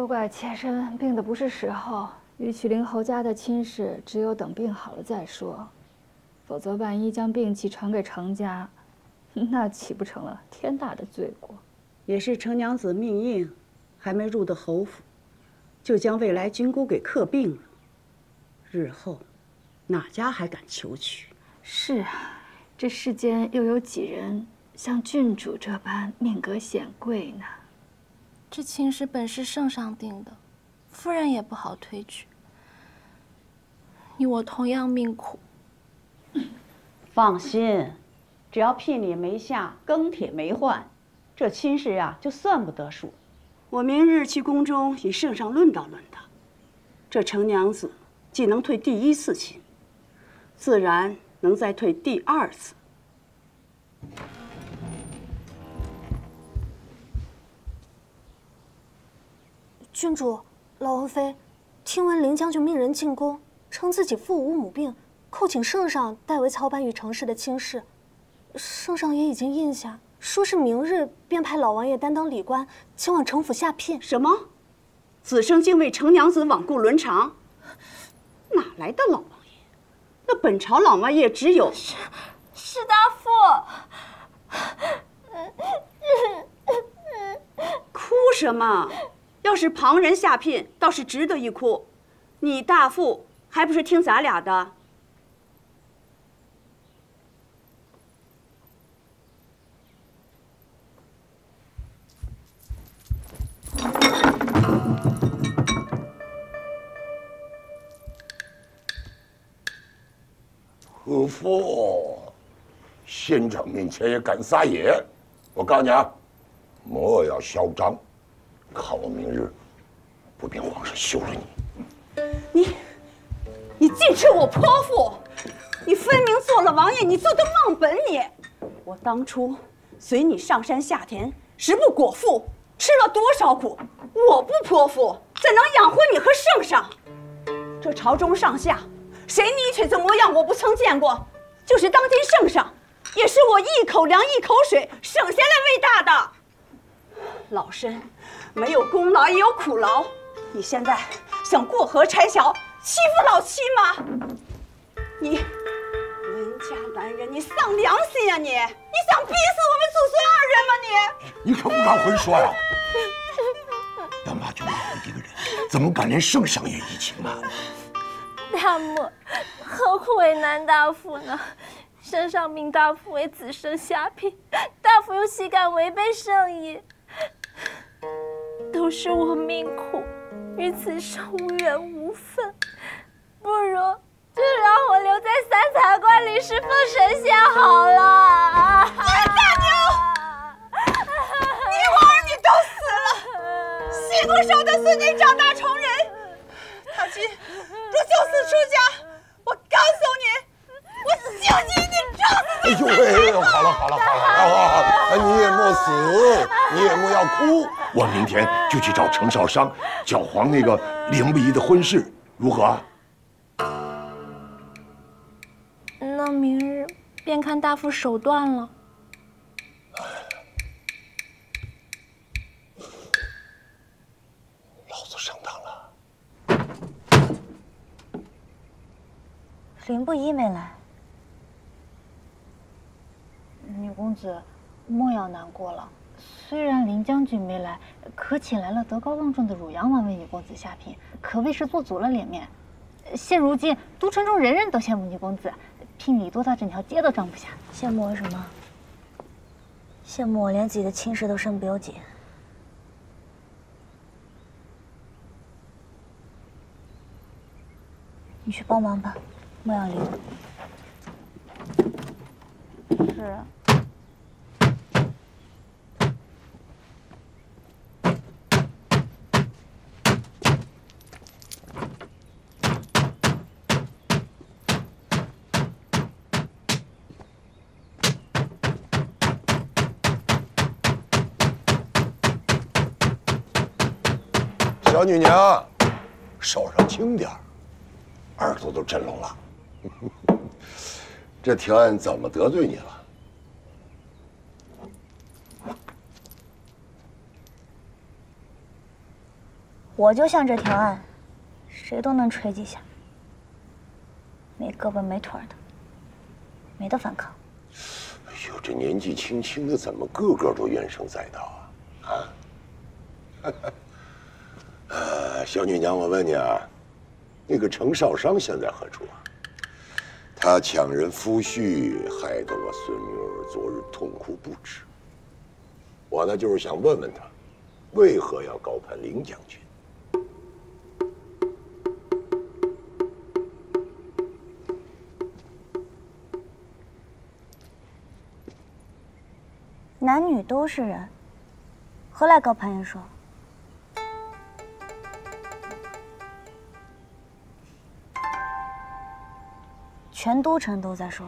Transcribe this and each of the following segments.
都怪妾身病的不是时候，与曲灵侯家的亲事，只有等病好了再说。否则，万一将病气传给程家，那岂不成了天大的罪过？也是程娘子命硬，还没入得侯府，就将未来君姑给克病了。日后，哪家还敢求娶？是啊，这世间又有几人像郡主这般命格显贵呢？这亲事本是圣上定的，夫人也不好推举。你我同样命苦。放心，只要聘礼没下，庚帖没换，这亲事呀就算不得数。我明日去宫中与圣上论道论道。这程娘子既能退第一次亲，自然能再退第二次。郡主，老王妃，听闻林将军命人进宫，称自己父无母病。叩请圣上代为操办与程氏的亲事，圣上也已经应下，说是明日便派老王爷担当礼官前往城府下聘。什么？子生竟为程娘子罔顾伦常？哪来的老王爷？那本朝老王爷只有士士大夫。哭什么？要是旁人下聘，倒是值得一哭。你大富还不是听咱俩的？何父，县长面前也敢撒野？我告诉你啊，莫要嚣张，我明日不禀皇上休了你！你，你尽吃我泼妇！你分明做了王爷，你做的忘本！你，我当初随你上山下田，食不果腹，吃了多少苦！我不泼妇，怎能养活你和圣上？这朝中上下。谁泥腿子模样我不曾见过，就是当今圣上，也是我一口粮一口水省下来喂大的。老身没有功劳也有苦劳，你现在想过河拆桥欺负老七吗？你文家男人，你丧良心呀你！你想逼死我们祖孙二人吗你？你可不敢胡说呀！要骂就骂我一个人，怎么敢连圣上也移情啊？大漠，何苦为难大夫呢？圣上命大夫为子生下聘，大夫又岂敢违背圣意？都是我命苦，与此生无缘无分，不如就让我留在三才观里侍奉神仙就去找程少商，搅黄那个凌不疑的婚事，如何？那明日便看大夫手段了。老子上当了林不疑没来，女公子莫要难过了。虽然林将军没来，可请来了德高望重的汝阳王为女公子下聘，可谓是做足了脸面。现如今都城中人人都羡慕女公子，聘礼多到整条街都装不下。羡慕我什么？羡慕我连自己的亲事都身不由己。你去帮忙吧。莫要离。是。小女娘，手上轻点耳朵都震聋了。这条案怎么得罪你了？我就像这条案，谁都能吹几下，没胳膊没腿的，没得反抗。哎呦，这年纪轻轻的，怎么个个都怨声载道啊？啊？呃，小女娘，我问你啊，那个程少商现在何处啊？他抢人夫婿，害得我孙女儿昨日痛哭不止。我呢，就是想问问他，为何要高攀林将军？男女都是人，何来高攀一说？全都城都在说，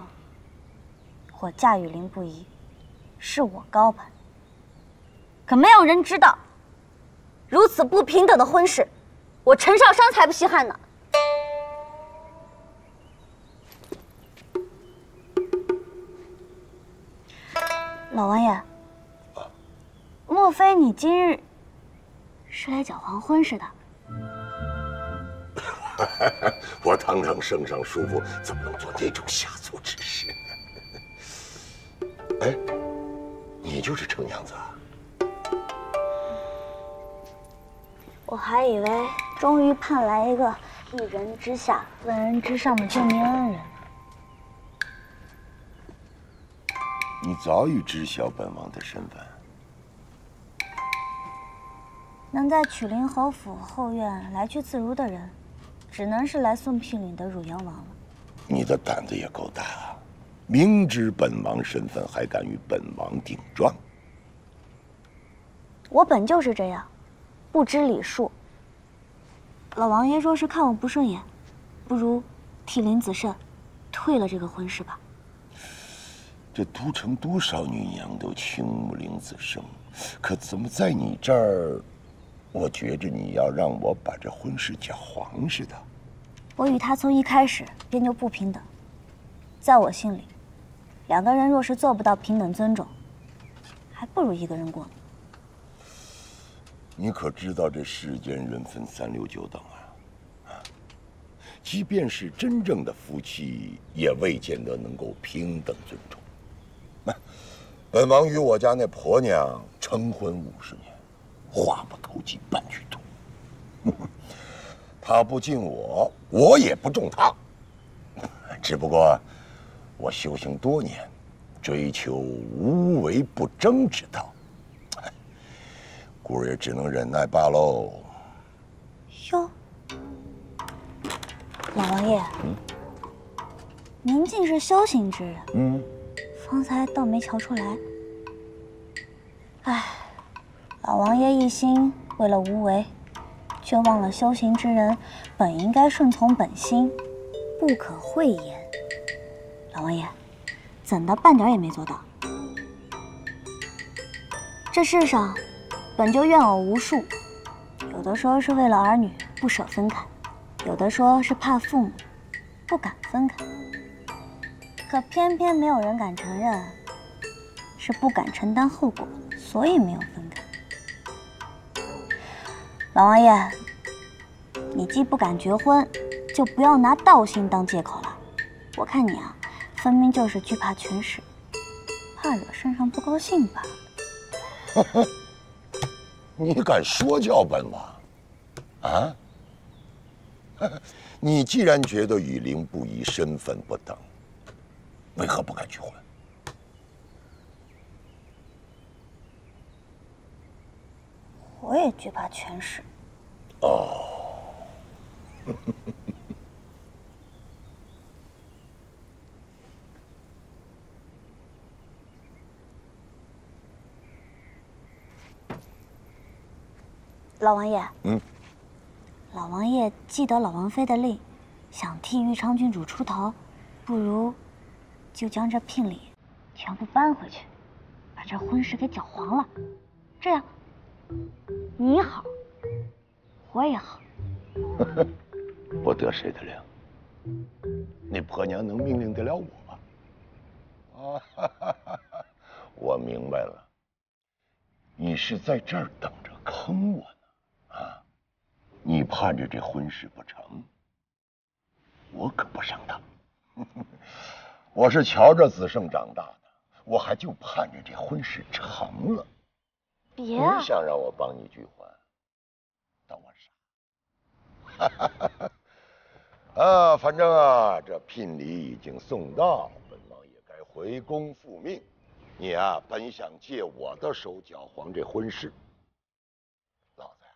我嫁与林不疑，是我高攀。可没有人知道，如此不平等的婚事，我陈少商才不稀罕呢。老王爷，莫非你今日是来搅黄婚事的？我堂堂圣上叔父，怎么能做那种下作之事？哎，你就是程娘子啊？我还以为终于盼来一个一人之下、万人之上的救命恩人。你早已知晓本王的身份。能在曲灵侯府后院来去自如的人，只能是来送聘礼的汝阳王了。你的胆子也够大啊！明知本王身份，还敢与本王顶撞？我本就是这样，不知礼数。老王爷若是看我不顺眼，不如替林子慎退了这个婚事吧。这都城多少女娘都倾慕林子胜，可怎么在你这儿，我觉着你要让我把这婚事搅黄似的？我与他从一开始便就不平等，在我心里，两个人若是做不到平等尊重，还不如一个人过呢。你可知道这世间人分三六九等啊？啊，即便是真正的夫妻，也未见得能够平等尊重。本王与我家那婆娘成婚五十年，话不投机半句多。他不敬我，我也不重他。只不过我修行多年，追求无为不争之道，故儿也只能忍耐罢喽。哟，老王爷，您竟是修行之人？嗯。方才倒没瞧出来。唉，老王爷一心为了无为，却忘了修行之人本应该顺从本心，不可讳言。老王爷，怎的半点也没做到？这世上本就怨偶无数，有的说是为了儿女不舍分开，有的说是怕父母不敢分开。可偏偏没有人敢承认，是不敢承担后果，所以没有分开。老王爷，你既不敢绝婚，就不要拿道心当借口了。我看你啊，分明就是惧怕权势，怕惹圣上不高兴吧？你敢说教本王？啊？你既然觉得与林不疑身份不等，为何不敢去婚？我也惧怕权势。哦。老王爷。嗯。老王爷记得老王妃的令，想替玉昌郡主出头。不如，就将这聘礼全部搬回去，把这婚事给搅黄了。这样，你好，我也好。不得谁的令？那婆娘能命令得了我？啊，我明白了，你是在这儿等着坑我呢？啊，你盼着这婚事不成，我可不上当。我是瞧着子胜长大的，我还就盼着这婚事成了。别啊你！想让我帮你拒婚，当我傻？啊，反正啊，这聘礼已经送到，本王也该回宫复命。你啊，本想借我的手搅黄这婚事，老子呀，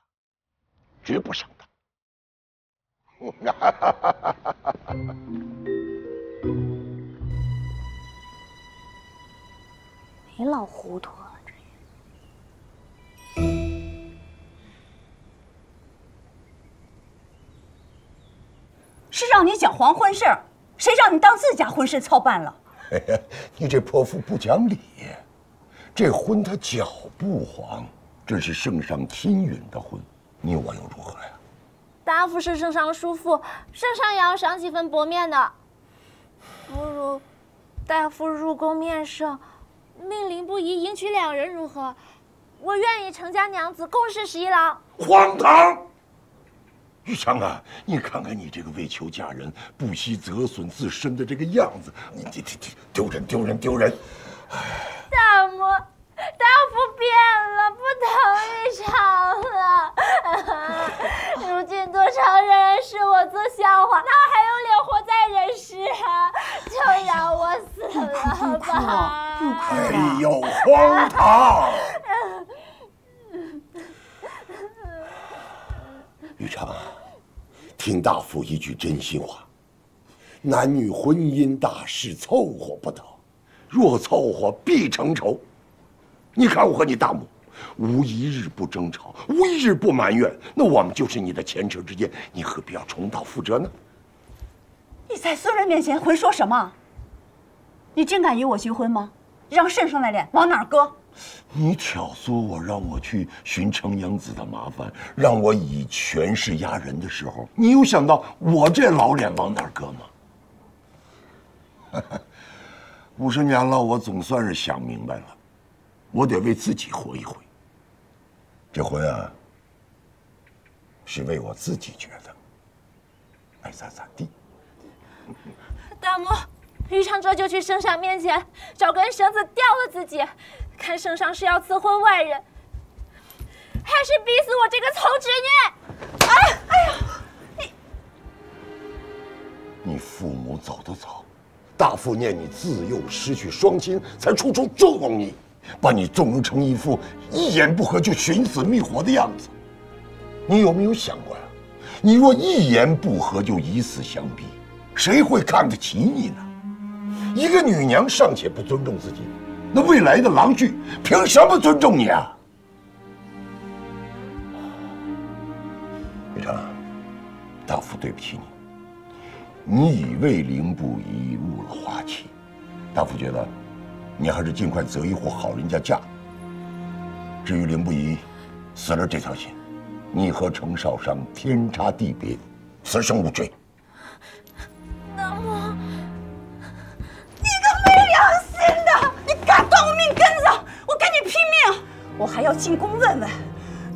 绝不上当。你老糊涂是让你搅黄婚事儿，谁让你当自家婚事操办了？哎呀，你这泼妇不讲理！这婚他搅不黄，这是圣上亲允的婚，你我又如何呀？大夫是圣上叔父，圣上也要赏几分薄面的。不如大夫入宫面圣，命令不宜迎娶两人如何？我愿意成家娘子，共侍十一郎。荒唐！玉强啊，你看看你这个为求嫁人不惜折损自身的这个样子，你这这这丢人丢人丢人！大母，大夫变了，不疼一场了。如今多少人视我做笑话，哪还有脸活在人世啊？就让我死了吧！哎呦，荒唐！玉成，听大夫一句真心话：男女婚姻大事凑合不得，若凑合必成仇。你看我和你大母，无一日不争吵，无一日不埋怨，那我们就是你的前车之鉴，你何必要重蹈覆辙呢？你在孙人面前回说什么？你真敢与我结婚吗？让圣上的脸往哪儿搁？你挑唆我，让我去寻程阳子的麻烦，让我以权势压人的时候，你有想到我这老脸往哪搁吗？五十年了，我总算是想明白了，我得为自己活一回。这婚啊，是为我自己觉得，爱咋咋地。大母，于昌哲就去圣上面前找根绳子吊了自己，看圣上是要赐婚外人，还是逼死我这个从侄女？哎哎呀！你你父母走的早，大父念你自幼失去双亲，才处处纵容你，把你纵容成一副一言不合就寻死觅活的样子。你有没有想过呀？你若一言不合就以死相逼，谁会看得起你呢？一个女娘尚且不尊重自己，那未来的郎婿凭什么尊重你啊？李成，大夫对不起你。你已为凌不疑误了花期，大夫觉得，你还是尽快择一户好人家嫁。至于凌不疑，死了这条心，你和程少商天差地别，此生无罪。我还要进宫问问，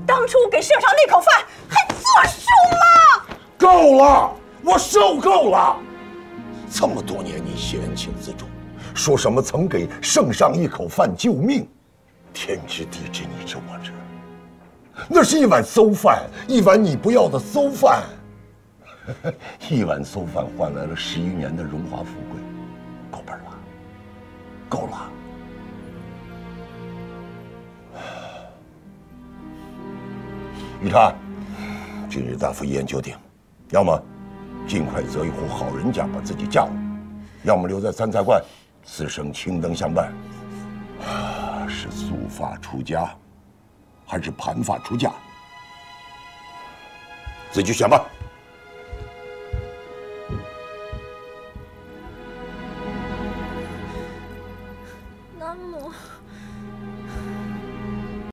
当初给圣上那口饭还作数吗？够了，我受够了。这么多年你闲情自重，说什么曾给圣上一口饭救命，天知地知你知我知，那是一碗馊饭，一碗你不要的馊饭，一碗馊饭换来了十余年的荣华富贵，够本了，够了。玉川，今日大夫一言九鼎，要么尽快择一户好人家把自己嫁了，要么留在三才观，此生青灯相伴。啊，是素发出家，还是盘发出嫁？自己选吧。